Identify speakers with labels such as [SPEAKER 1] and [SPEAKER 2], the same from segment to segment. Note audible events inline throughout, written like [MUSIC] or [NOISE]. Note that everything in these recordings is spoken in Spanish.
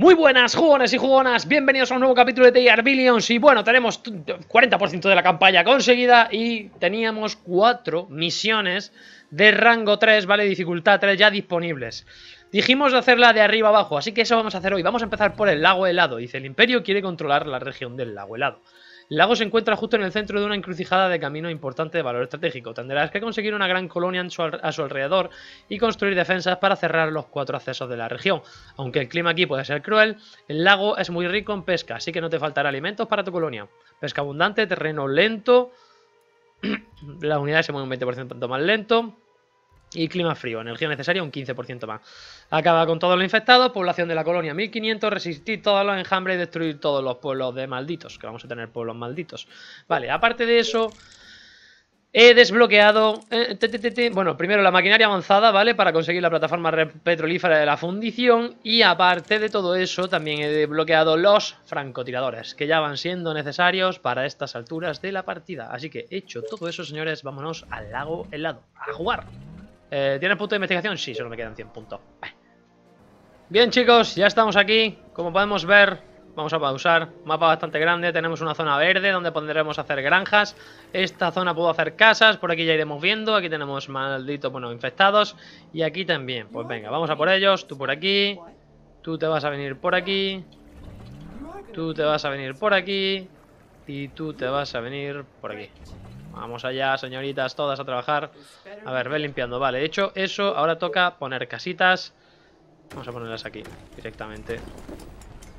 [SPEAKER 1] Muy buenas jugones y jugonas, bienvenidos a un nuevo capítulo de TIR Billions Y bueno, tenemos 40% de la campaña conseguida y teníamos 4 misiones de rango 3, ¿vale? Dificultad 3 ya disponibles. Dijimos de hacerla de arriba abajo, así que eso vamos a hacer hoy. Vamos a empezar por el lago helado, dice el imperio quiere controlar la región del lago helado. el lago se encuentra justo en el centro de una encrucijada de camino importante de valor estratégico. Tendrás que conseguir una gran colonia a su alrededor y construir defensas para cerrar los cuatro accesos de la región. Aunque el clima aquí puede ser cruel, el lago es muy rico en pesca, así que no te faltará alimentos para tu colonia. Pesca abundante, terreno lento, [CLEARS THROAT] las unidades se mueven un 20% más lento, y clima frío, energía necesaria un 15% más. Acaba con todos los infectados, población de la colonia 1500, resistir todos los enjambres y destruir todos los pueblos de malditos, que vamos a tener pueblos malditos. Vale, aparte de eso, he desbloqueado, eh, bueno, primero la maquinaria avanzada, ¿vale? Para conseguir la plataforma petrolífera de la fundición y aparte de todo eso, también he desbloqueado los francotiradores, que ya van siendo necesarios para estas alturas de la partida. Así que hecho todo eso, señores, vámonos al lago helado, a jugar. Eh, ¿Tienes punto de investigación? Sí, solo me quedan 100 puntos. Bien chicos, ya estamos aquí. Como podemos ver, vamos a pausar. Mapa bastante grande, tenemos una zona verde donde podremos hacer granjas. Esta zona puedo hacer casas, por aquí ya iremos viendo. Aquí tenemos malditos, bueno, infectados. Y aquí también. Pues venga, vamos a por ellos. Tú por aquí. Tú te vas a venir por aquí. Tú te vas a venir por aquí. Y tú te vas a venir por aquí. Vamos allá, señoritas, todas a trabajar. A ver, ve limpiando. Vale, hecho eso, ahora toca poner casitas. Vamos a ponerlas aquí, directamente.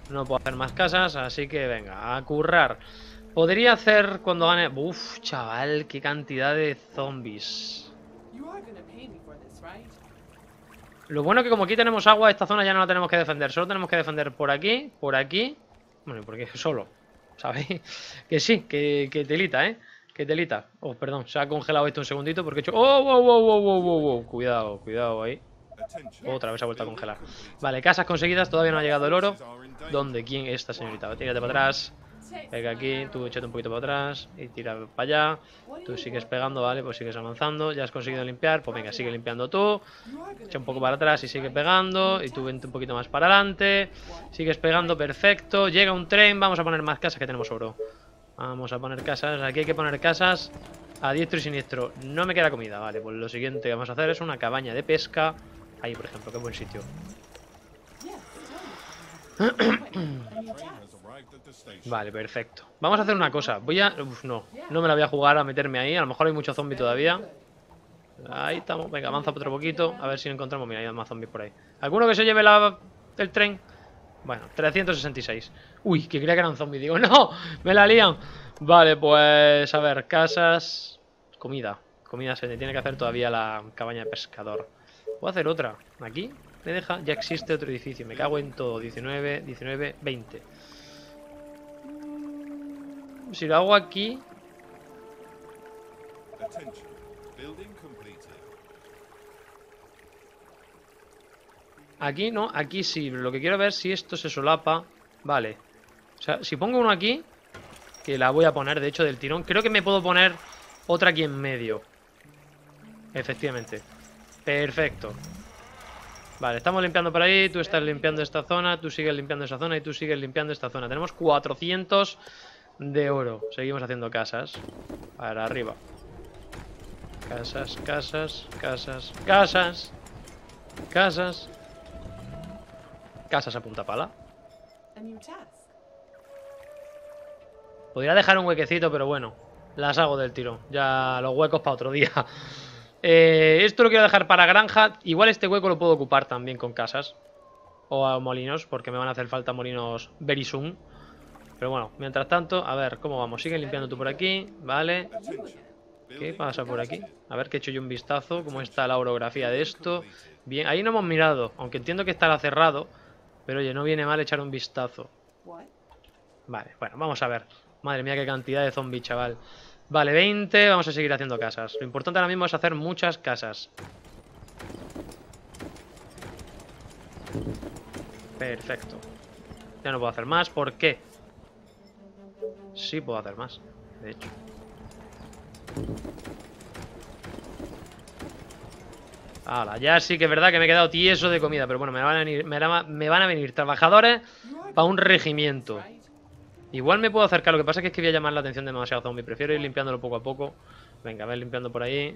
[SPEAKER 1] No puedo hacer más casas, así que venga, a currar. Podría hacer cuando gane... Uf, chaval, qué cantidad de zombies. Lo bueno que como aquí tenemos agua, esta zona ya no la tenemos que defender. Solo tenemos que defender por aquí, por aquí. Bueno, porque [LAUGHS] solo, ¿sabéis? [LAUGHS] Que sí, que, que telita, ¿eh? ¡Qué telita! Oh, perdón, se ha congelado esto un segundito porque he hecho... ¡Oh, wow, wow, wow, wow, wow, wow! Cuidado, cuidado ahí. Otra vez ha vuelto a congelar. Vale, casas conseguidas, todavía no ha llegado el oro. ¿Dónde? ¿Quién es esta señorita? Tírate para atrás. Pega aquí, tú échate un poquito para atrás y tira para allá. Tú sigues pegando, vale, pues sigues avanzando. Ya has conseguido limpiar, pues venga, sigue limpiando tú. Echa un poco para atrás y sigue pegando. Y tú vente un poquito más para adelante. Sigues pegando, perfecto. Llega un tren, vamos a poner más casas que tenemos oro. Vamos a poner casas. Aquí hay que poner casas a diestro y siniestro. No me queda comida. Vale, pues lo siguiente que vamos a hacer es una cabaña de pesca. Ahí, por ejemplo, qué buen sitio. [CLEARS THROAT] Vale, perfecto. Vamos a hacer una cosa. Voy a... Uf, no. No me la voy a jugar a meterme ahí. A lo mejor hay mucho zombie todavía. Ahí estamos. Venga, avanza otro poquito. A ver si encontramos. Mira, hay más zombies por ahí. ¿Alguno que se lleve la... el tren? Bueno, 366. Uy, que creía que era un zombie. Digo, [LAUGHS] no, me la lían. Vale, pues a ver, casas. Comida. Comida se tiene que hacer todavía la cabaña de pescador. Voy a hacer otra. Aquí me deja, ya existe otro edificio. Me cago en todo. 19, 19, 20. Si lo hago aquí... Aquí no, aquí sí. Lo que quiero ver si esto se solapa. Vale. O sea, si pongo uno aquí, que la voy a poner, de hecho, del tirón. Creo que me puedo poner otra aquí en medio. Efectivamente. Perfecto. Vale, estamos limpiando por ahí, tú estás limpiando esta zona, tú sigues limpiando esa zona y tú sigues limpiando esta zona. Tenemos 400 de oro. Seguimos haciendo casas. Para arriba. Casas, casas, casas, casas. Casas. Casas a punta pala. Podría dejar un huequecito, pero bueno. Las hago del tiro. Ya los huecos para otro día. [LAUGHS] Eh, esto lo quiero dejar para granja. Igual este hueco lo puedo ocupar también con casas. O a molinos, porque me van a hacer falta molinos very soon. Pero bueno, mientras tanto, a ver, ¿cómo vamos? Sigue limpiando tú por aquí, vale. ¿Qué pasa por aquí? A ver que he hecho yo un vistazo, cómo está la orografía de esto. Bien, ahí no hemos mirado, aunque entiendo que estará cerrado. Pero oye, no viene mal echar un vistazo. Vale, bueno, vamos a ver. Madre mía, qué cantidad de zombies, chaval. Vale, 20, vamos a seguir haciendo casas. Lo importante ahora mismo es hacer muchas casas. Perfecto. Ya no puedo hacer más, ¿por qué? Sí puedo hacer más, de hecho. Hala, ya sí que es verdad que me he quedado tieso de comida, pero bueno, me van a venir, a trabajadores para un regimiento. Igual me puedo acercar, lo que pasa es que voy a llamar la atención de demasiado zombie. Prefiero ir limpiándolo poco a poco. Venga, a ver, limpiando por ahí.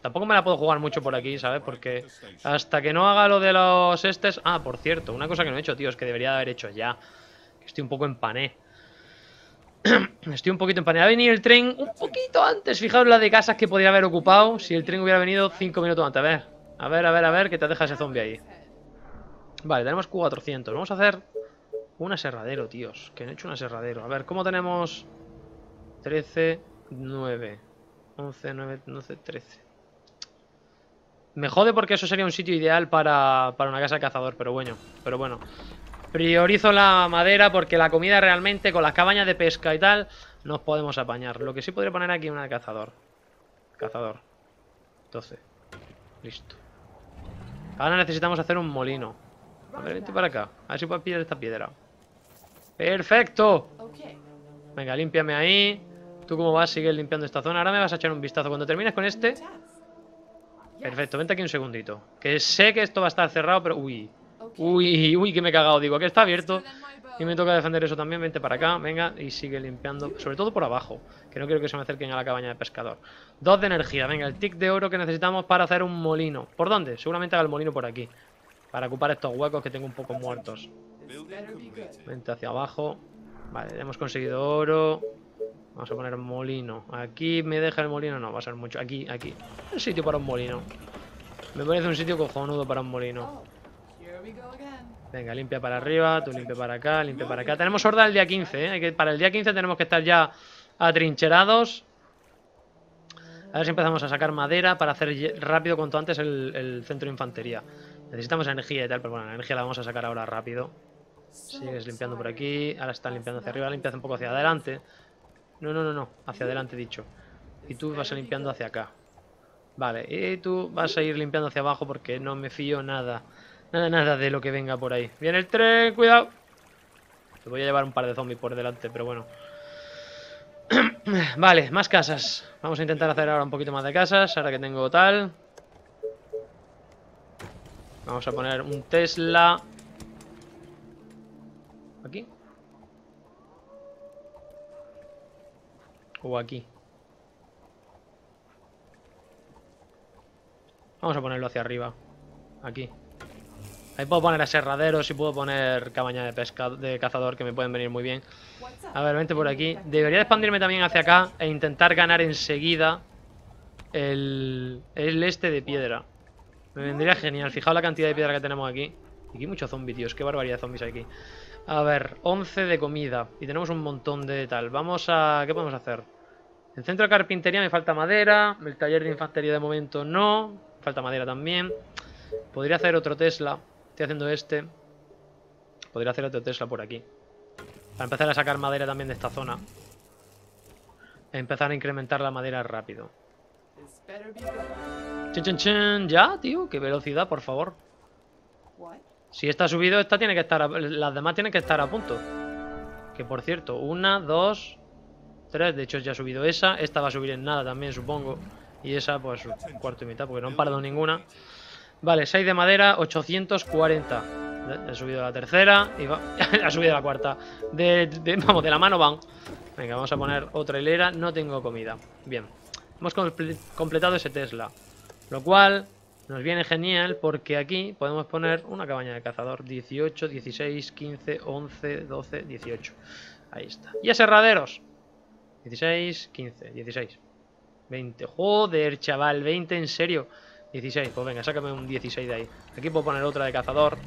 [SPEAKER 1] Tampoco me la puedo jugar mucho por aquí, ¿sabes? Porque hasta que no haga lo de los estes... Ah, por cierto, una cosa que no he hecho, tío, es que debería de haber hecho ya. Estoy un poco en pané. [CLEARS THROAT] estoy un poquito en pané. Ha venido el tren un poquito antes. Fijaos la de casas que podría haber ocupado si el tren hubiera venido cinco minutos antes. A ver, a ver, a ver, a ver, que te deja ese zombie ahí. Vale, tenemos 400. Vamos a hacer un aserradero, tíos. Que no he hecho un aserradero. A ver, ¿cómo tenemos? 13, 9, 11, 9, 12, 13. Me jode porque eso sería un sitio ideal para, para una casa de cazador, pero bueno, pero bueno. Priorizo la madera porque la comida realmente, con las cabañas de pesca y tal, nos podemos apañar. Lo que sí podría poner aquí una de cazador. Cazador. 12. Listo. Ahora necesitamos hacer un molino. A ver, vente para acá. A ver si puedo pillar esta piedra. ¡Perfecto! Venga, límpiame ahí. ¿Tú cómo vas? Sigues limpiando esta zona. Ahora me vas a echar un vistazo. Cuando termines con este... Perfecto, vente aquí un segundito. Que sé que esto va a estar cerrado, pero... Uy. Uy, uy, que me he cagado. Digo, que está abierto. Y me toca defender eso también. Vente para acá, venga. Y sigue limpiando. Sobre todo por abajo. Que no quiero que se me acerquen a la cabaña de pescador. Dos de energía. Venga, el tic de oro que necesitamos para hacer un molino. ¿Por dónde? Seguramente haga el molino por aquí. Para ocupar estos huecos que tengo un poco muertos. Vente hacia abajo. Vale, hemos conseguido oro. Vamos a poner molino. Aquí me deja el molino. No, va a ser mucho. Aquí, aquí. Un sitio para un molino. Me parece un sitio cojonudo para un molino. Venga, limpia para arriba, tú limpia para acá, limpia para acá. Tenemos horda el día 15, ¿eh? Que para el día 15 tenemos que estar ya atrincherados. A ver si empezamos a sacar madera para hacer rápido cuanto antes el, el centro de infantería. Necesitamos energía y tal, pero bueno, la energía la vamos a sacar ahora rápido. Sigues limpiando por aquí. Ahora están limpiando hacia arriba. Limpias un poco hacia adelante. No, no, no, no. Hacia adelante dicho. Y tú vas a limpiando hacia acá. Vale. Y tú vas a ir limpiando hacia abajo porque no me fío nada. Nada, nada de lo que venga por ahí. Viene el tren, cuidado. Te voy a llevar un par de zombies por delante, pero bueno. [CLEARS THROAT] vale, más casas. Vamos a intentar hacer ahora un poquito más de casas. Ahora que tengo tal. Vamos a poner un Tesla. ¿Aquí? O aquí. Vamos a ponerlo hacia arriba. Aquí. Ahí puedo poner aserraderos y puedo poner cabaña de de cazador que me pueden venir muy bien. A ver, vente por aquí. Debería expandirme también hacia acá e intentar ganar enseguida el, el este de piedra. Me vendría genial. Fijaos la cantidad de piedra que tenemos aquí. Aquí hay muchos zombies, tío. Qué barbaridad de zombies hay aquí. A ver, 11 de comida. Y tenemos un montón de tal. Vamos a... ¿Qué podemos hacer? En centro de carpintería me falta madera. El taller de infantería de momento no. Falta madera también. Podría hacer otro Tesla. Estoy haciendo este. Podría hacer otro Tesla por aquí. Para empezar a sacar madera también de esta zona. Empezar a incrementar la madera rápido. Chen. Ya, tío. Qué velocidad, por favor. Si está subido, esta tiene que estar las demás tienen que estar a punto. Que por cierto, una, dos, tres. De hecho, ya ha subido esa. Esta va a subir en nada también, supongo. Y esa, pues, cuarto y mitad, porque no han parado ninguna. Vale, 6 de madera, 840. He subido la tercera y va... [LAUGHS] ha subido la cuarta. De, vamos, de la mano van. Venga, vamos a poner otra hilera. No tengo comida. Bien. Hemos completado ese Tesla. Lo cual nos viene genial porque aquí podemos poner una cabaña de cazador. 18, 16, 15, 11, 12, 18. Ahí está. Y aserraderos. 16, 15, 16. 20. Joder, chaval. 20 en serio. 16. Pues venga, sácame un 16 de ahí. Aquí puedo poner otra de cazador.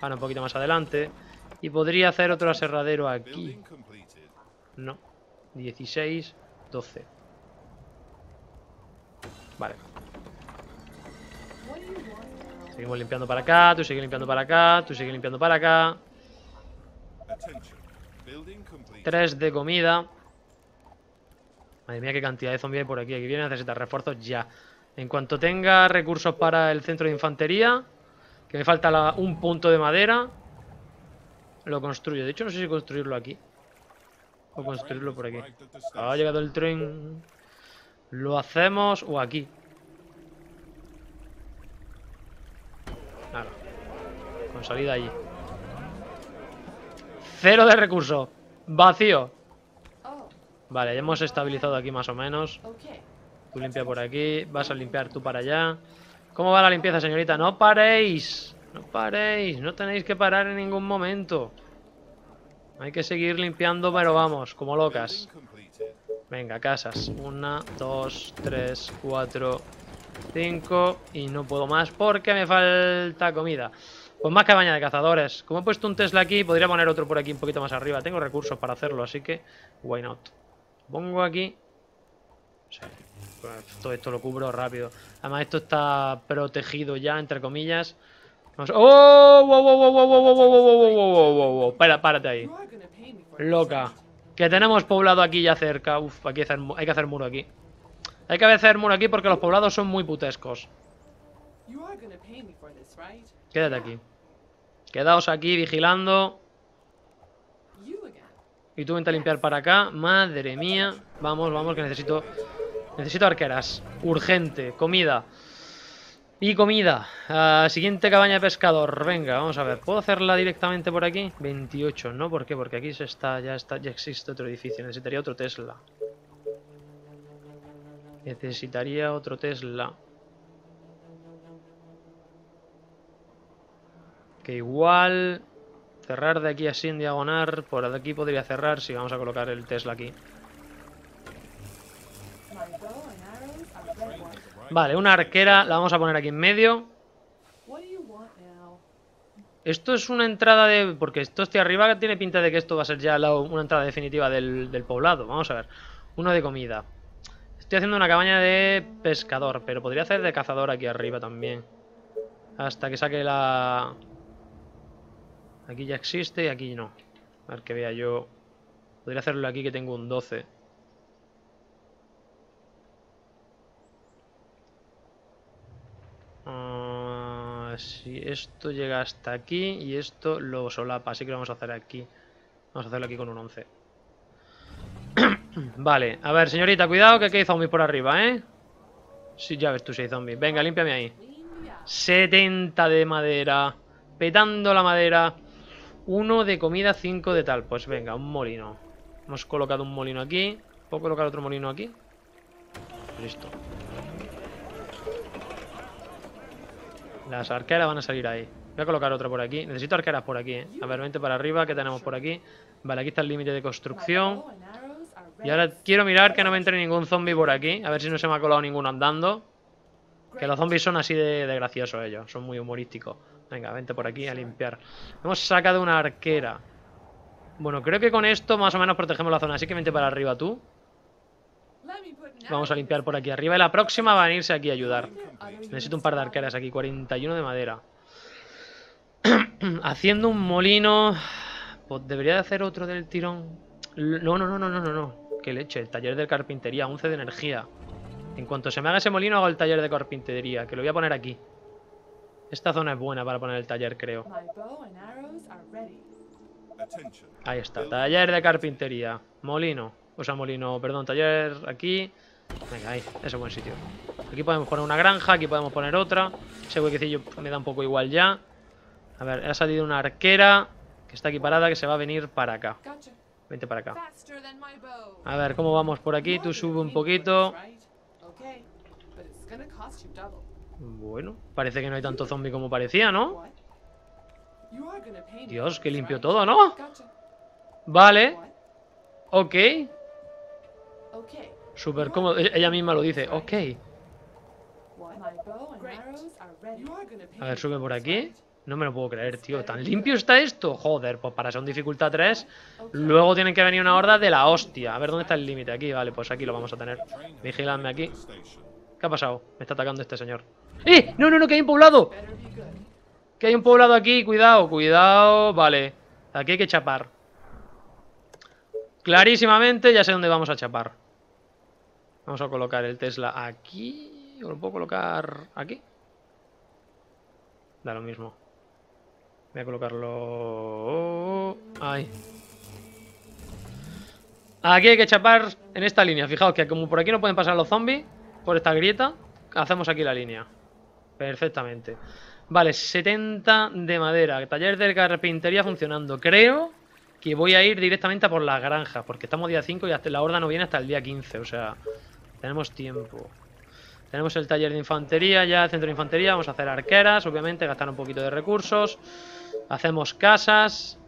[SPEAKER 1] Ahora un poquito más adelante. Y podría hacer otro aserradero aquí. No. 16, 12. Vale. Seguimos limpiando para acá, tú sigues limpiando para acá, tú sigues limpiando para acá. Tres de comida. Madre mía, qué cantidad de zombies hay por aquí. Aquí viene a necesitar refuerzos ya. En cuanto tenga recursos para el centro de infantería, que me falta un punto de madera, lo construyo. De hecho, no sé si construirlo aquí. O construirlo por aquí. Ha llegado el tren. Lo hacemos o aquí. Con salida allí. Cero de recursos. Vacío.
[SPEAKER 2] Oh,
[SPEAKER 1] Vale, ya hemos estabilizado aquí más o menos. Tú limpia por aquí, vas a limpiar tú para allá. ¿Cómo va la limpieza, señorita? No paréis. No paréis. No tenéis que parar en ningún momento. Hay que seguir limpiando, pero vamos, como locas. Venga, casas. Una, dos, tres, cuatro, cinco. Y no puedo más porque me falta comida. Pues más cabaña de cazadores. Como he puesto un Tesla aquí, podría poner otro por aquí un poquito más arriba. Tengo recursos para hacerlo, así que why not. Pongo aquí. Sí, pues todo esto lo cubro rápido. Además, esto está protegido ya, entre comillas. Vamos- ¡Oh! ¡Wow, wow, wow, wow, wow, wow, wow, wow, wow, wow! Espera, párate ahí. Loca. Que tenemos poblado aquí ya cerca. Uf, aquí hay que hacer, muro aquí. Hay que hacer muro aquí porque los poblados son muy putescos. Quédate aquí. Quedaos aquí vigilando. Y tú vente a limpiar para acá. Madre mía. Vamos, vamos, que necesito... Necesito arqueras. Urgente. Comida. Y comida. Ah, siguiente cabaña de pescador. Venga, vamos a ver. ¿Puedo hacerla directamente por aquí? 28, ¿no? ¿Por qué? Porque aquí se está, ya está, ya existe otro edificio. Necesitaría otro Tesla. Necesitaría otro Tesla. Que igual... Cerrar de aquí así en diagonal. Por aquí podría cerrar si vamos a colocar el Tesla aquí. Vale, una arquera la vamos a poner aquí en medio. Esto es una entrada de... Porque esto este arriba tiene pinta de que esto va a ser ya la- una entrada definitiva del, del poblado. Vamos a ver. Uno de comida. Estoy haciendo una cabaña de pescador, pero podría hacer de cazador aquí arriba también. Hasta que saque la... Aquí ya existe y aquí no. A ver que vea yo... Podría hacerlo aquí que tengo un 12. Ah, si esto llega hasta aquí y esto lo solapa, así que lo vamos a hacer aquí. Vamos a hacerlo aquí con un 11. [CLEARS THROAT] vale, a ver, señorita, cuidado que aquí hay zombies por arriba, ¿eh? Sí, ya ves tú si hay zombies. Venga, límpiame ahí.
[SPEAKER 2] Clean me out.
[SPEAKER 1] 70 de madera. Petando la madera. Uno de comida, 5 de tal. Pues venga, un molino. Hemos colocado un molino aquí. ¿Puedo colocar otro molino aquí? Listo. Las arqueras van a salir ahí. Voy a colocar otra por aquí. Necesito arqueras por aquí, ¿eh? A ver, vente para arriba. ¿Qué tenemos por aquí? Vale, aquí está el límite de construcción. Y ahora quiero mirar que no me entre ningún zombie por aquí. A ver si no se me ha colado ninguno andando. Que los zombies son así de, de graciosos ellos, son muy humorísticos. Venga, vente por aquí a limpiar. Hemos sacado una arquera. Bueno, creo que con esto más o menos protegemos la zona, así que vente para arriba tú. Vamos a limpiar por aquí arriba y la próxima va a venirse aquí a ayudar. Necesito un par de arqueras aquí, 41 de madera. [CLEARS THROAT] Haciendo un molino... Pues debería de hacer otro del tirón. No, no, no, no, no, no, no. Qué leche, el taller de carpintería, 11 de energía. En cuanto se me haga ese molino hago el taller de carpintería, que lo voy a poner aquí. Esta zona es buena para poner el taller, creo. Ahí está, taller de carpintería. Molino. O sea, molino, perdón, taller aquí. Venga, ahí, ese es buen sitio. Aquí podemos poner una granja, aquí podemos poner otra. Ese huequecillo me da un poco igual ya. A ver, ha salido una arquera que está aquí parada que se va a venir para acá. Vente para acá. A ver, ¿cómo vamos por aquí? Tú sube un poquito. Bueno, parece que no hay tanto zombie como parecía, ¿no? Dios, que limpio todo, ¿no? Vale, ok. Súper cómodo. E- Ella misma lo dice, ok. A ver, sube por aquí. No me lo puedo creer, tío. ¿Tan limpio está esto? Joder, pues para ser un dificultad 3.
[SPEAKER 2] Okay.
[SPEAKER 1] Luego tienen que venir una horda de la hostia. A ver, ¿dónde está el límite? Aquí, vale, pues aquí lo vamos a tener. Vigiladme aquí. ¿Qué ha pasado? Me está atacando este señor. ¡Eh! ¡No, no, no! ¡Que hay un poblado! ¡Que hay un poblado aquí! Cuidado, cuidado. Vale. Aquí hay que chapar. Clarísimamente ya sé dónde vamos a chapar. Vamos a colocar el Tesla aquí. ¿O lo puedo colocar aquí? Da lo mismo. Voy a colocarlo... Ahí. Aquí hay que chapar en esta línea. Fijaos que como por aquí no pueden pasar los zombies, por esta grieta, hacemos aquí la línea. Perfectamente. Vale, 70 de madera. Taller de carpintería funcionando. Creo que voy a ir directamente a por las granjas, porque estamos día 5 y la horda no viene hasta el día 15, o sea, tenemos tiempo. Tenemos el taller de infantería, ya el centro de infantería, vamos a hacer arqueras, obviamente, gastar un poquito de recursos. Hacemos casas.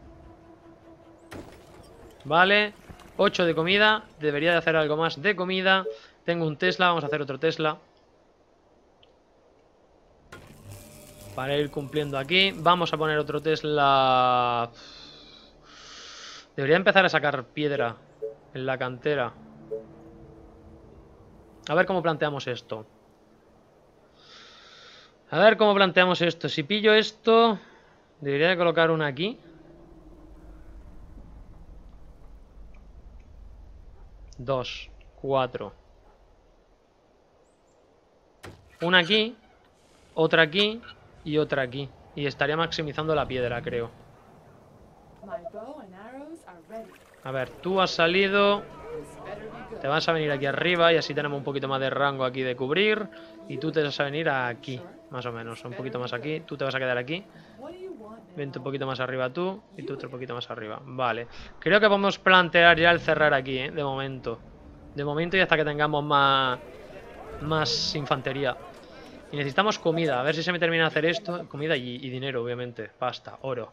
[SPEAKER 1] Vale, 8 de comida, debería de hacer algo más de comida. Tengo un Tesla, vamos a hacer otro Tesla. Para ir cumpliendo aquí. Vamos a poner otro Tesla... Debería empezar a sacar piedra en la cantera. A ver cómo planteamos esto. A ver cómo planteamos esto. Si pillo esto, debería de colocar una aquí. Dos, cuatro. Una aquí, otra aquí y otra aquí. Y estaría maximizando la piedra, creo. A ver, tú has salido... Te vas a venir aquí arriba y así tenemos un poquito más de rango aquí de cubrir. Y tú te vas a venir aquí, más o menos. Un poquito más aquí. Tú te vas a quedar aquí. Vente un poquito más arriba tú y tú otro poquito más arriba. Vale. Creo que podemos plantear ya el cerrar aquí, ¿eh? De momento. De momento y hasta que tengamos más... Más infantería. Y necesitamos comida. A ver si se me termina hacer esto. Comida y, y dinero, obviamente. Pasta, oro.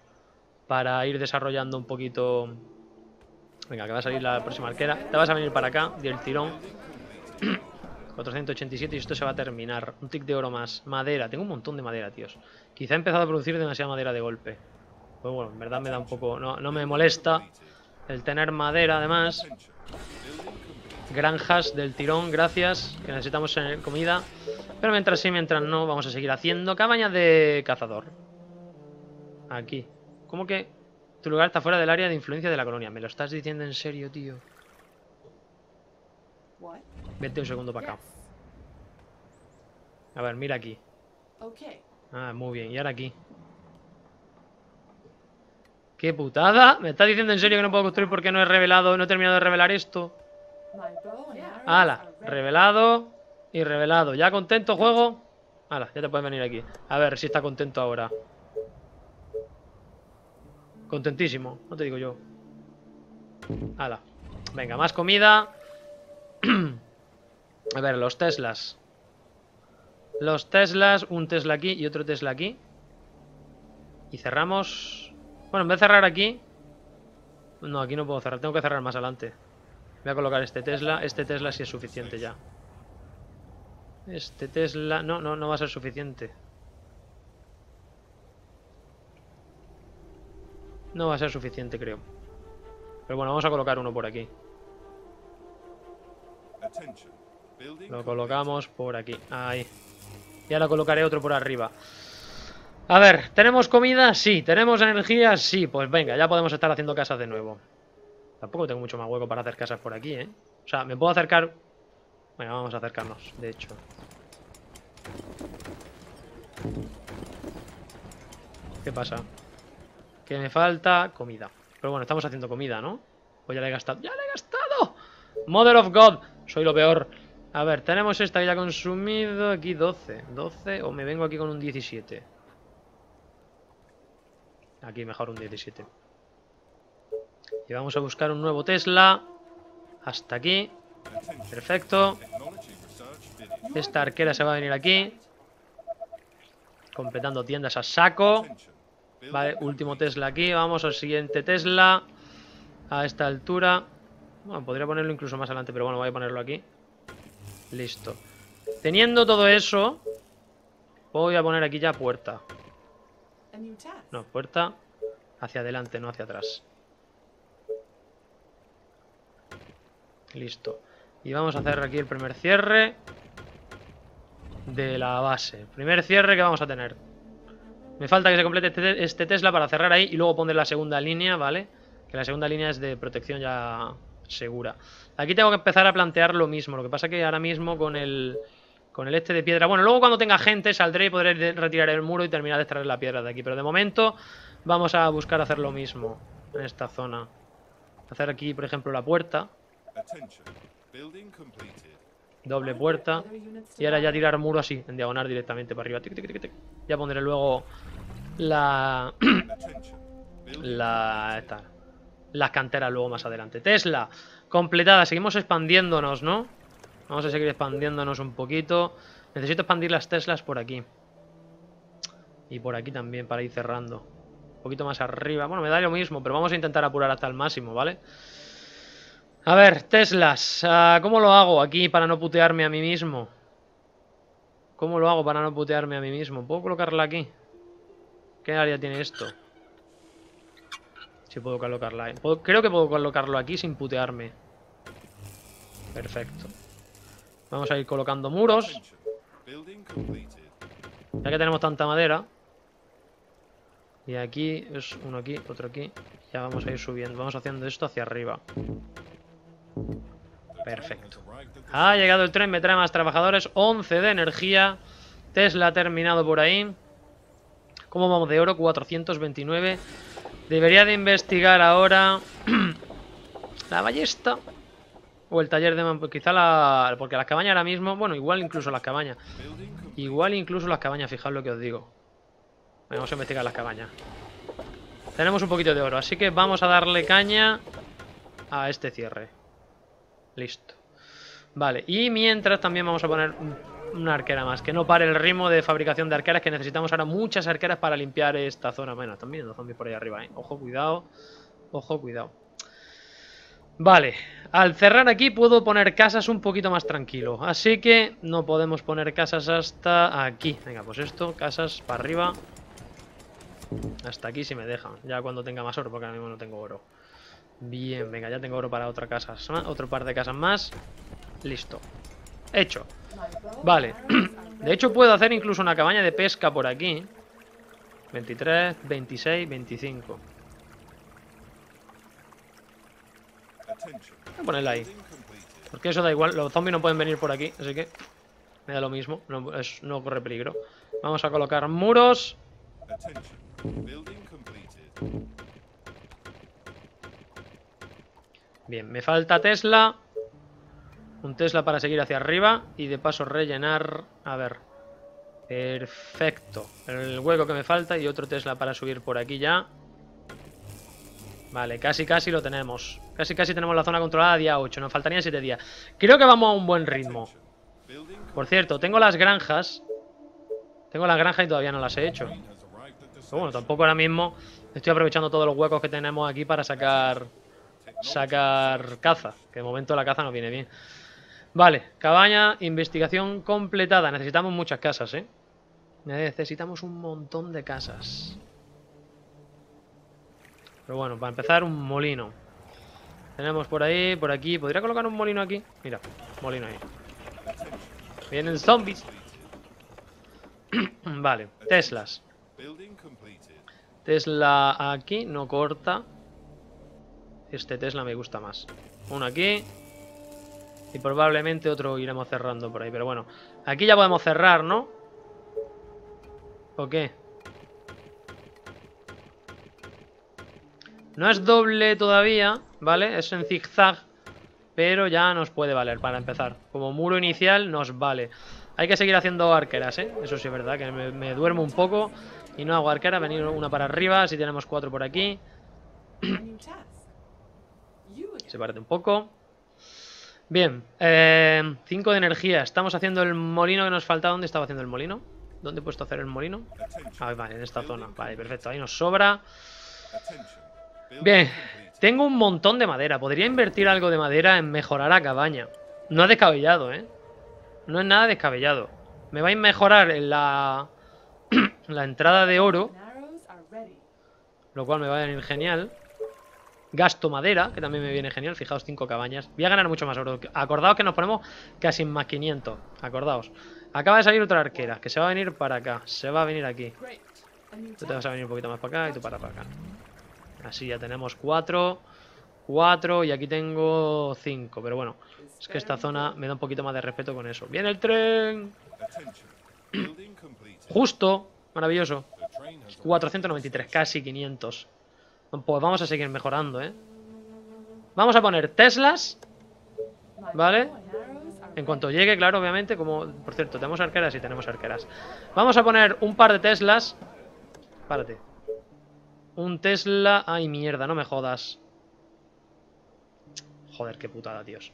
[SPEAKER 1] Para ir desarrollando un poquito... Venga, que va a salir la próxima arquera. Te vas a venir para acá, del tirón. [CLEARS THROAT] 487 y esto se va a terminar. Un tic de oro más. Madera. Tengo un montón de madera, tíos. Quizá he empezado a producir demasiada madera de golpe. Pues bueno, en verdad me da un poco... No, no me molesta el tener madera, además. Granjas del tirón, gracias. Que necesitamos comida. Pero mientras sí, mientras no, vamos a seguir haciendo cabañas de cazador. Aquí. ¿Cómo que tu lugar está fuera del área de influencia de la colonia? ¿Me lo estás diciendo en serio, tío?
[SPEAKER 2] What?
[SPEAKER 1] Vete un segundo para acá. A ver, mira aquí.
[SPEAKER 2] Okay.
[SPEAKER 1] Ah, muy bien. Y ahora aquí. ¡Qué putada! ¿Me estás diciendo en serio que no puedo construir porque no he revelado, no he terminado de revelar esto? ¡Hala! Revelado y revelado. ¿Ya contento, juego? ¡Hala! Ya te puedes venir aquí. A ver si está contento ahora. Contentísimo, no te digo yo. ¡Hala! Venga, más comida. [CLEARS THROAT] A ver, los Teslas. Los Teslas, un Tesla aquí y otro Tesla aquí. Y cerramos... Bueno, en vez de cerrar aquí... No, aquí no puedo cerrar, tengo que cerrar más adelante. Voy a colocar este Tesla. Este Tesla sí es suficiente ya. Este Tesla... No, no, no va a ser suficiente. No va a ser suficiente, creo. Pero bueno, vamos a colocar uno por aquí. Lo colocamos por aquí. Ahí. Y ahora colocaré otro por arriba. A ver, ¿tenemos comida? Sí. ¿Tenemos energía? Sí. Pues venga, ya podemos estar haciendo casas de nuevo. Tampoco tengo mucho más hueco para hacer casas por aquí, ¿eh? O sea, me puedo acercar... Bueno, vamos a acercarnos, de hecho. ¿Qué pasa? Que me falta comida. Pero bueno, estamos haciendo comida, ¿no? Pues ya la he gastado. ¡Ya la he gastado! Mother of God. Soy lo peor. A ver, tenemos esta ya consumido. Aquí 12. 12 o me vengo aquí con un 17. Aquí mejor un 17. Y vamos a buscar un nuevo Tesla. Hasta aquí. Perfecto. Esta arquera se va a venir aquí. Completando tiendas a saco. Vale, último Tesla aquí. Vamos al siguiente Tesla. A esta altura. Bueno, podría ponerlo incluso más adelante, pero bueno, voy a ponerlo aquí. Listo. Teniendo todo eso, voy a poner aquí ya puerta. No, puerta hacia adelante, no hacia atrás. Listo. Y vamos a hacer aquí el primer cierre de la base. Primer cierre que vamos a tener. Me falta que se complete este, este Tesla para cerrar ahí y luego poner la segunda línea, ¿vale? Que la segunda línea es de protección ya segura. Aquí tengo que empezar a plantear lo mismo. Lo que pasa que ahora mismo con el, con el este de piedra... Bueno, luego cuando tenga gente saldré y podré retirar el muro y terminar de extraer la piedra de aquí. Pero de momento vamos a buscar hacer lo mismo en esta zona. Hacer aquí, por ejemplo, la puerta.
[SPEAKER 3] Attention. Building completed.
[SPEAKER 1] Doble puerta. Y ahora ya tirar muro así, en diagonal directamente para arriba. Ya pondré luego la... [CLEARS THROAT] La... esta, las canteras luego más adelante. Tesla, completada. Seguimos expandiéndonos, ¿no? Vamos a seguir expandiéndonos un poquito. Necesito expandir las Teslas por aquí. Y por aquí también, para ir cerrando. Un poquito más arriba. Bueno, me da lo mismo, pero vamos a intentar apurar hasta el máximo, ¿vale? A ver, Teslas. ah, ¿Cómo lo hago aquí para no putearme a mí mismo? ¿Cómo lo hago para no putearme a mí mismo? ¿Puedo colocarla aquí? ¿Qué área tiene esto? Si puedo colocarla ahí. Creo que puedo colocarlo aquí sin putearme. Perfecto. Vamos a ir colocando muros. Ya que tenemos tanta madera. Y aquí es uno aquí, otro aquí. Ya vamos a ir subiendo. Vamos haciendo esto hacia arriba. Perfecto. Ha llegado el tren, me trae más trabajadores. 11 de energía. Tesla ha terminado por ahí. ¿Cómo vamos de oro? 429. Debería de investigar ahora [CLEARS THROAT] la ballesta. O el taller de... man- Quizá la... Porque las cabañas ahora mismo... Bueno, igual incluso las cabañas. Igual incluso las cabañas, fijaos lo que os digo. Vamos a investigar las cabañas. Tenemos un poquito de oro, así que vamos a darle caña a este cierre. Listo. Vale, y mientras también vamos a poner un- una arquera más, que no pare el ritmo de fabricación de arqueras, que necesitamos ahora muchas arqueras para limpiar esta zona. Bueno, están viendo zombies por ahí arriba, ¿eh? Ojo, cuidado. Ojo, cuidado. Vale, al cerrar aquí puedo poner casas un poquito más tranquilo. Así que no podemos poner casas hasta aquí. Venga, pues esto, casas para arriba. Hasta aquí si me dejan. Ya cuando tenga más oro, porque ahora mismo no tengo oro. Bien, venga, ya tengo oro para otra casa. Otro par de casas más. Listo. Hecho. Vale. [CLEARS THROAT] De hecho puedo hacer incluso una cabaña de pesca por aquí. 23, 26, 25.
[SPEAKER 3] Attention.
[SPEAKER 1] Voy a ponerla ahí. Porque eso da igual, los zombies no pueden venir por aquí, así que me da lo mismo, no corre peligro. Vamos a colocar muros.
[SPEAKER 3] Attention. Building completed.
[SPEAKER 1] Bien, me falta Tesla. Un Tesla para seguir hacia arriba y de paso rellenar... A ver. Perfecto. El hueco que me falta y otro Tesla para subir por aquí ya. Vale, casi casi lo tenemos. Casi casi tenemos la zona controlada día 8. Nos faltarían 7 días. Creo que vamos a un buen ritmo. Por cierto, tengo las granjas. Tengo las granjas y todavía no las he hecho. Pero bueno, tampoco ahora mismo estoy aprovechando todos los huecos que tenemos aquí para sacar sacar caza. Que de momento la caza nos viene bien. Vale, cabaña, investigación completada. Necesitamos muchas casas, ¿eh? Necesitamos un montón de casas. Pero bueno, para empezar, un molino. Tenemos por ahí, por aquí. ¿Podría colocar un molino aquí? Mira, molino ahí. Vienen zombies. [CLEARS THROAT] vale, Teslas. Tesla aquí, no corta. Este Tesla me gusta más. Uno aquí. Y probablemente otro iremos cerrando por ahí. Pero bueno, aquí ya podemos cerrar, ¿no? ¿O qué? No es doble todavía, ¿vale? Es en zigzag. Pero ya nos puede valer para empezar. Como muro inicial nos vale. Hay que seguir haciendo arqueras, ¿eh? Eso sí es verdad, que me, duermo un poco. Y no hago arquera, venir una para arriba. Así tenemos cuatro por aquí. Se parte un poco. Bien, 5 de energía. Estamos haciendo el molino que nos falta. ¿Dónde estaba haciendo el molino? ¿Dónde he puesto a hacer el molino? Ah, vale, en esta zona. Vale, perfecto. Ahí nos sobra. Bien, tengo un montón de madera. Podría invertir algo de madera en mejorar la cabaña. No es descabellado, ¿eh? No es nada descabellado. Me va a mejorar en la, [CLEARS THROAT] la entrada de oro, lo cual me va a venir genial. Gasto madera, que también me viene genial. Fijaos, 5 cabañas. Voy a ganar mucho más oro. Acordaos que nos ponemos casi más 500. Acordaos. Acaba de salir otra arquera, que se va a venir para acá. Se va a venir aquí. Tú te vas a venir un poquito más para acá y tú para, para acá. Así ya tenemos 4. 4 y aquí tengo 5. Pero bueno, es que esta zona me da un poquito más de respeto con eso. ¡Viene el tren! Justo. Maravilloso.
[SPEAKER 3] The train has arrived.
[SPEAKER 1] 493, casi 500. Pues vamos a seguir mejorando, ¿eh? Vamos a poner Teslas. Vale. En cuanto llegue, claro, obviamente, como... Por cierto, ¿tenemos arqueras? Sí, tenemos arqueras. Vamos a poner un par de Teslas. Párate. Un Tesla... Ay, mierda, no me jodas. Joder, qué putada, tíos.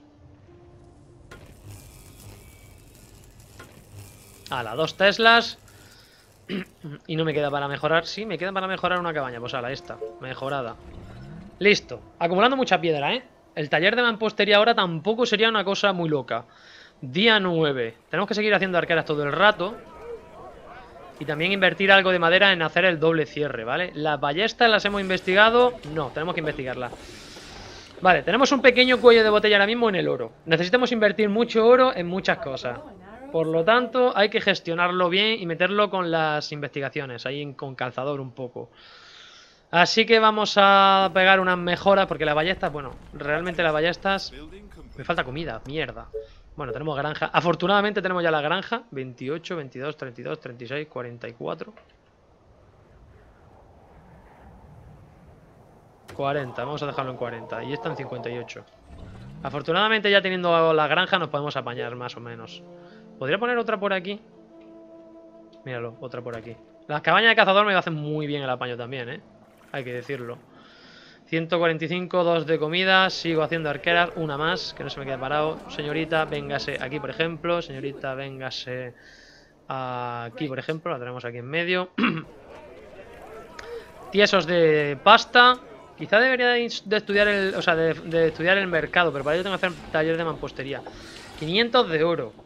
[SPEAKER 1] A la dos Teslas. [CLEARS THROAT] y no me queda para mejorar. Sí, me queda para mejorar una cabaña. Pues a la esta. Mejorada. Listo. Acumulando mucha piedra, ¿eh? El taller de mampostería ahora tampoco sería una cosa muy loca. Día 9. Tenemos que seguir haciendo arqueras todo el rato. Y también invertir algo de madera en hacer el doble cierre, ¿vale? Las ballestas las hemos investigado. No, tenemos que investigarlas. Vale, tenemos un pequeño cuello de botella ahora mismo en el oro. Necesitamos invertir mucho oro en muchas cosas. Por lo tanto, hay que gestionarlo bien y meterlo con las investigaciones, ahí con calzador un poco. Así que vamos a pegar unas mejoras, porque las ballestas, bueno, realmente las ballestas... Me falta comida, mierda. Bueno, tenemos granja. Afortunadamente tenemos ya la granja. 28, 22, 32, 36, 44. 40, vamos a dejarlo en 40. Y esta en 58. Afortunadamente ya teniendo la granja nos podemos apañar más o menos. ¿Podría poner otra por aquí? Míralo, otra por aquí. Las cabañas de cazador me hacen muy bien el apaño también, ¿eh? Hay que decirlo. 145, dos de comida, sigo haciendo arqueras, una más, que no se me quede parado. Señorita, véngase aquí, por ejemplo. Señorita, véngase aquí, por ejemplo. La tenemos aquí en medio. [CLEARS THROAT] Tiesos de pasta. Quizá debería de, estudiar el, o sea, de, de estudiar el mercado, pero para ello tengo que hacer taller de mampostería. 500 de oro.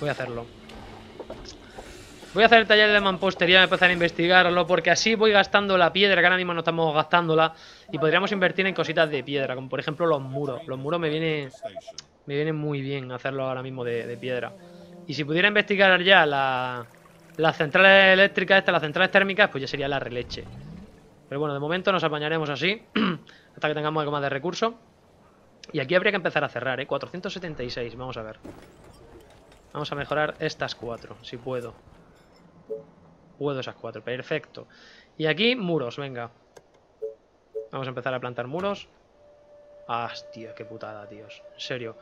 [SPEAKER 1] Voy a hacerlo. Voy a hacer el taller de mampostería y empezar a investigarlo porque así voy gastando la piedra que ahora mismo no estamos gastándola y podríamos invertir en cositas de piedra, como por ejemplo los muros. Los muros me viene, me viene muy bien hacerlo ahora mismo de, de piedra. Y si pudiera investigar ya la, las centrales eléctricas, estas, las centrales térmicas, pues ya sería la releche. Pero bueno, de momento nos apañaremos así [CLEARS THROAT] hasta que tengamos algo más de recursos. Y aquí habría que empezar a cerrar, ¿eh? 476, vamos a ver. Vamos a mejorar estas cuatro, si puedo. Puedo esas cuatro, perfecto. Y aquí muros, venga. Vamos a empezar a plantar muros. Hostia, qué putada, tíos. En serio.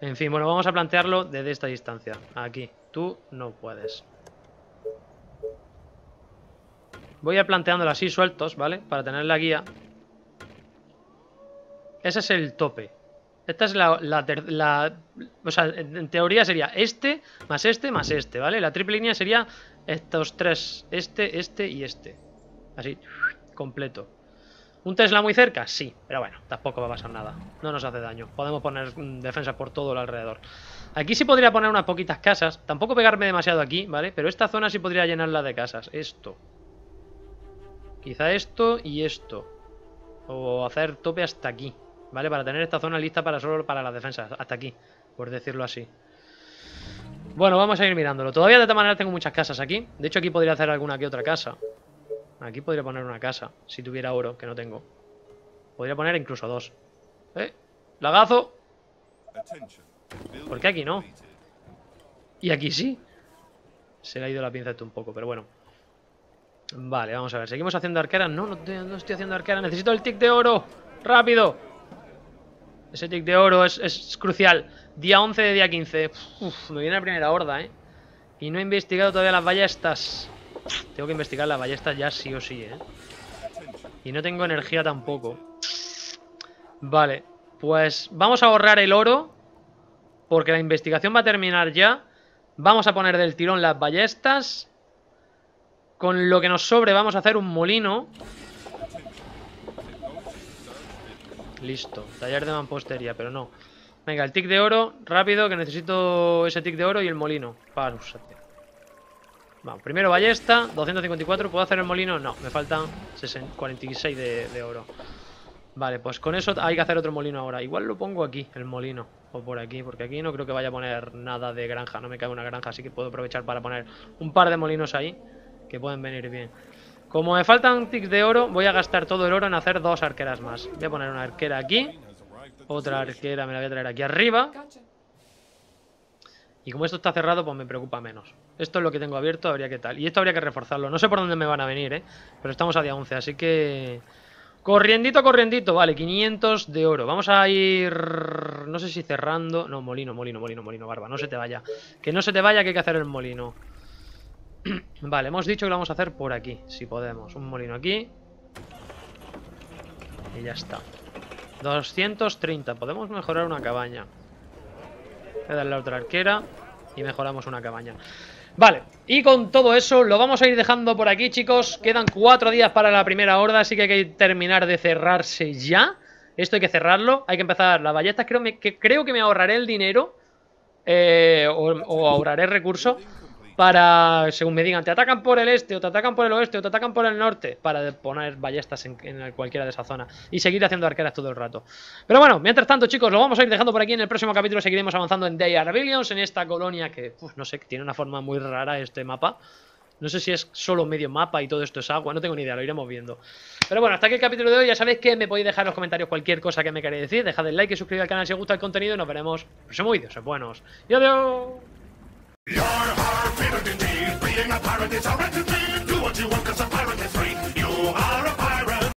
[SPEAKER 1] En fin, bueno, vamos a plantearlo desde esta distancia. Aquí. Tú no puedes. Voy a planteándolo así sueltos, ¿vale? Para tener la guía. Ese es el tope. Esta es la, la O sea, en, teoría sería este, más este, más este, ¿vale? La triple línea sería estos tres. Este, este y este. Así, completo. ¿Un Tesla muy cerca? Sí, pero bueno, tampoco va a pasar nada. No nos hace daño. Podemos poner mm, defensas por todo el alrededor. Aquí sí podría poner unas poquitas casas. Tampoco pegarme demasiado aquí, ¿vale? Pero esta zona sí podría llenarla de casas. Esto. Quizá esto y esto. O hacer tope hasta aquí. ¿Vale? Para tener esta zona lista para solo para las defensas. Hasta aquí, por decirlo así. Bueno, vamos a ir mirándolo. Todavía de todas maneras tengo muchas casas aquí. De hecho, aquí podría hacer alguna que otra casa. Aquí podría poner una casa, si tuviera oro, que no tengo. Podría poner incluso dos. ¡Eh! ¡Lagazo! ¿Por qué aquí no? Y aquí sí. Se le ha ido la pinza esto un poco, pero bueno. Vale, vamos a ver. ¿Seguimos haciendo arqueras? No, no, no estoy haciendo arqueras. Necesito el tic de oro. ¡Rápido! Ese tic de oro es, es crucial. Día 11 de día 15. Uf, me viene la primera horda, ¿eh? Y no he investigado todavía las ballestas. Tengo que investigar las ballestas ya sí o sí, ¿eh? Y no tengo energía tampoco. Vale, pues vamos a ahorrar el oro. Porque la investigación va a terminar ya. Vamos a poner del tirón las ballestas. Con lo que nos sobre vamos a hacer un molino. Listo, taller de mampostería, pero no. Venga, el tic de oro, rápido, que necesito ese tic de oro y el molino. Pásate. Vamos, primero ballesta, 254. ¿Puedo hacer el molino? No, me faltan 60 46 de, de oro. Vale, pues con eso hay que hacer otro molino ahora. Igual lo pongo aquí, el molino. O por aquí, porque aquí no creo que vaya a poner nada de granja. No me cabe una granja, así que puedo aprovechar para poner un par de molinos ahí. Que pueden venir bien. Como me faltan tics de oro, voy a gastar todo el oro en hacer dos arqueras más. Voy a poner una arquera aquí. Otra arquera me la voy a traer aquí arriba. Y como esto está cerrado, pues me preocupa menos. Esto es lo que tengo abierto, habría que tal. Y esto habría que reforzarlo. No sé por dónde me van a venir, ¿eh? Pero estamos a día 11, así que... Corriendito, corriendito, vale, 500 de oro. Vamos a ir, no sé si cerrando. No, molino, molino, molino, molino, barba, no se te vaya. Que no se te vaya, que hay que hacer el molino. [CLEARS THROAT] vale, hemos dicho que lo vamos a hacer por aquí, si podemos. Un molino aquí. Y ya está. 230, podemos mejorar una cabaña. Voy a darle a otra arquera y mejoramos una cabaña. Vale, y con todo eso lo vamos a ir dejando por aquí, chicos. Quedan cuatro días para la primera horda, así que hay que terminar de cerrarse ya. Esto hay que cerrarlo, hay que empezar las ballestas. Creo, que, creo que me ahorraré el dinero eh, o, o ahorraré recursos para, según me digan, te atacan por el este, o te atacan por el oeste, o te atacan por el norte, para poner ballestas en, cualquiera de esa zona y seguir haciendo arqueras todo el rato. Pero bueno, mientras tanto, chicos, lo vamos a ir dejando por aquí. En el próximo capítulo seguiremos avanzando en Day Arbillions, en esta colonia que, uf, no sé, tiene una forma muy rara este mapa. No sé si es solo medio mapa y todo esto es agua, no tengo ni idea, lo iremos viendo. Pero bueno, hasta aquí el capítulo de hoy. Ya sabéis que me podéis dejar en los comentarios cualquier cosa que me queráis decir. Dejad el like y suscribid al canal si os gusta el contenido y nos veremos en el próximo vídeo. Sed buenos. Y adiós.
[SPEAKER 3] You're a pirate indeed, being a pirate is a right
[SPEAKER 4] to Do what you want, cause a pirate is free. You are